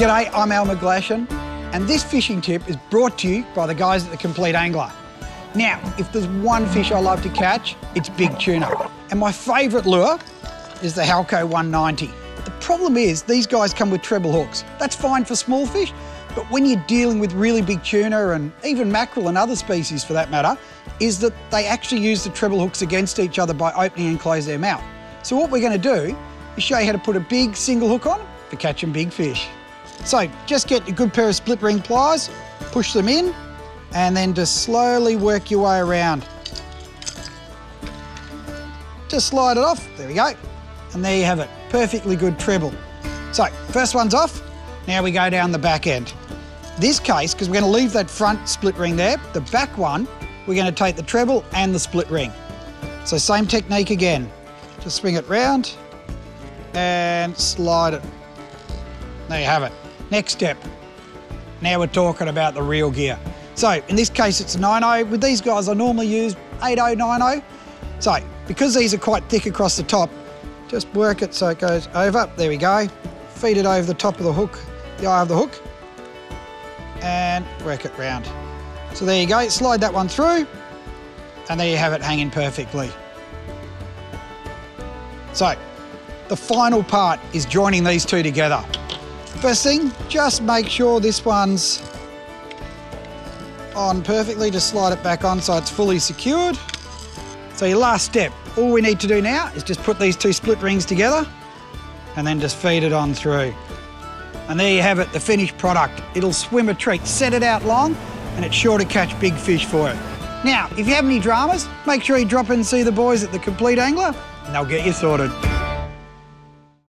G'day, I'm Al McGlashan, and this fishing tip is brought to you by the guys at The Compleat Angler. Now, if there's one fish I love to catch, it's big tuna. And my favourite lure is the Halco 190. The problem is these guys come with treble hooks. That's fine for small fish, but when you're dealing with really big tuna and even mackerel and other species for that matter, is that they actually use the treble hooks against each other by opening and close their mouth. So what we're going to do is show you how to put a big single hook on for catching big fish. So just get a good pair of split ring pliers, push them in, and then just slowly work your way around. Just slide it off, there we go. And there you have it, perfectly good treble. So, first one's off, now we go down the back end. This case, because we're going to leave that front split ring there, the back one, we're going to take the treble and the split ring. So same technique again. Just swing it round and slide it. There you have it. Next step. Now we're talking about the real gear. So in this case, it's a 9.0. With these guys, I normally use 8.0, 9.0. So because these are quite thick across the top, just work it so it goes over. There we go. Feed it over the top of the hook, the eye of the hook, and work it round. So there you go, slide that one through, and there you have it hanging perfectly. So, the final part is joining these two together. First thing, just make sure this one's on perfectly, just slide it back on so it's fully secured. So your last step, all we need to do now is just put these two split rings together and then just feed it on through. And there you have it, the finished product. It'll swim a treat. Set it out long and it's sure to catch big fish for you. Now, if you have any dramas, make sure you drop in and see the boys at The Compleat Angler and they'll get you sorted.